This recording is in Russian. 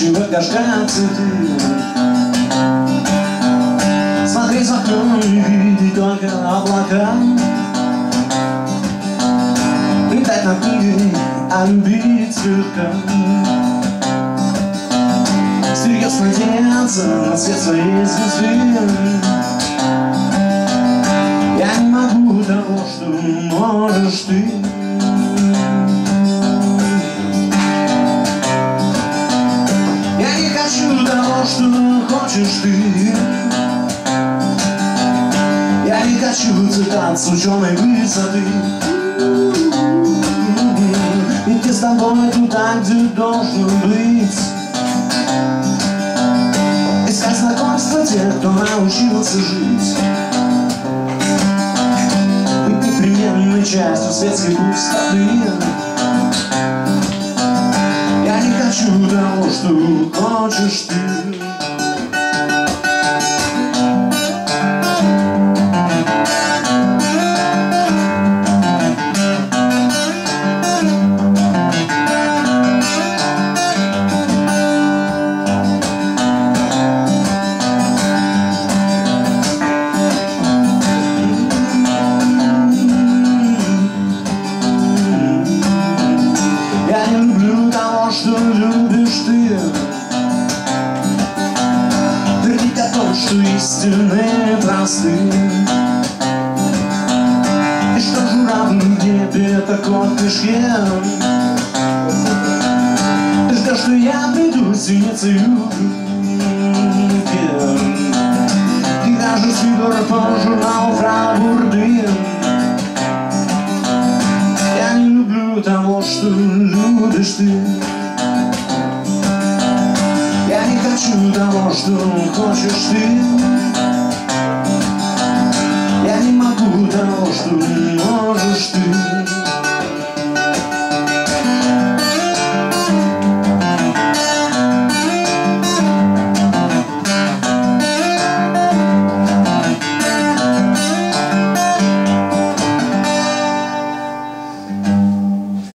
выращивать горшка цветы Смотреть в окно и видеть только облака. Летать над книгой, а любить слегка. Всерьез надеяться на свет своей звезды. Я не могу того, что можешь ты что хочешь ты? Я не хочу цитат с ученой высоты Идти с тобой туда, где должен быть. Искать знакомства тех, кто научился жить. Быть непременной частью светской пустоты Не хочу того, что хочешь ты истины просты И что в небе это кот в мешке Ты ждешь, что я приду с Венецией Ты даже с виду по журналу Фрабурды я не люблю того, что любишь ты. Я не хочу того, что хочешь ты Я не могу того, что